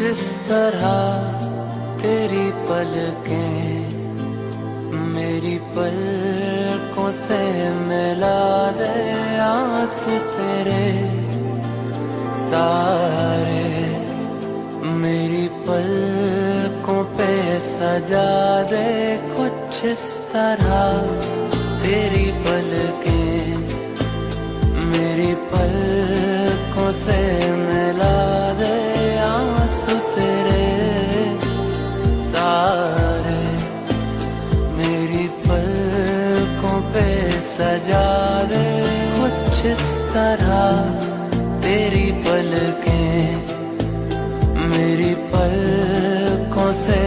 तरह तेरी पलकें मेरी पलकों से मिला दे आँसू तेरे, सारे मेरी पलकों पे सजा दे कुछ इस तरह तेरी पलकें मेरी पलकों से मिला सजा कुछ इस तरह तेरी पलकें मेरी पलकों से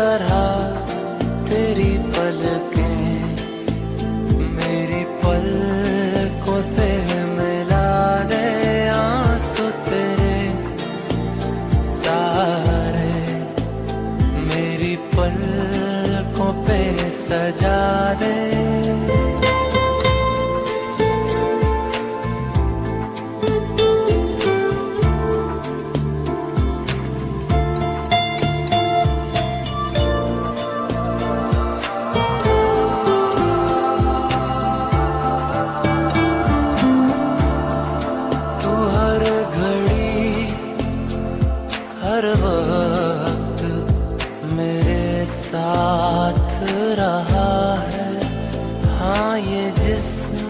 तरह तेरी पलकें मेरी पलकों से मिला दे आँसू तेरे सारे मेरी पलकों साथ रहा है। हाँ ये जिस्म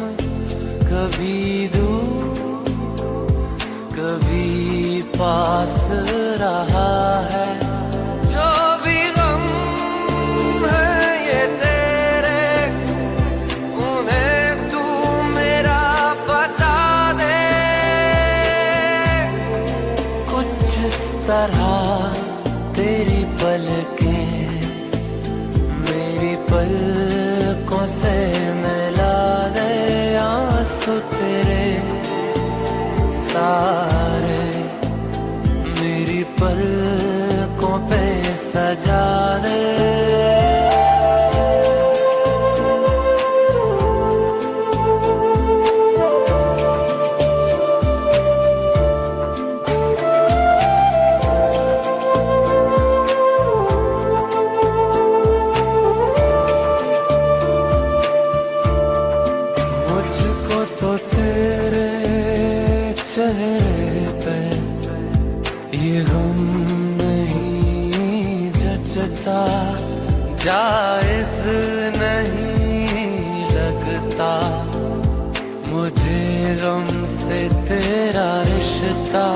कभी दूर, कभी पास रहा है। जो भी गम है, ये तेरे, उन्हें तू मेरा बता दे। कुछ इस तरह तेरी मेरी पलकों से मिला दे आँसू तेरे। सारे मेरी पलकों पे सजा दे। मुझको तो तेरे चेहरे पे ये गम नहीं जचता, जायज़ नहीं लगता। मुझे गम से तेरा रिश्ता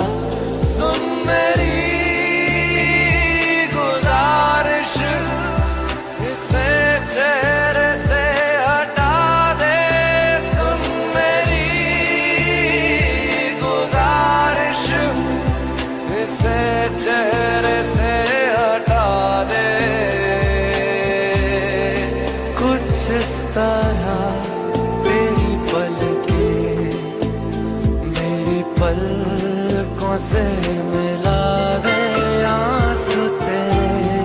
पलकों से मिला दे आँसू तेरे?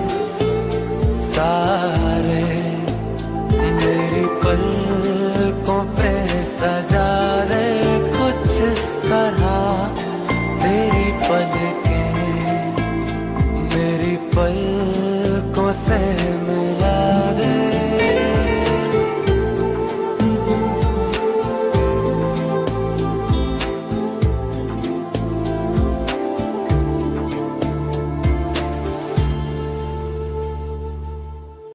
सारे मेरी पलकों पे सजा दे कुछ इस तरह। तेरी पल के मेरी पल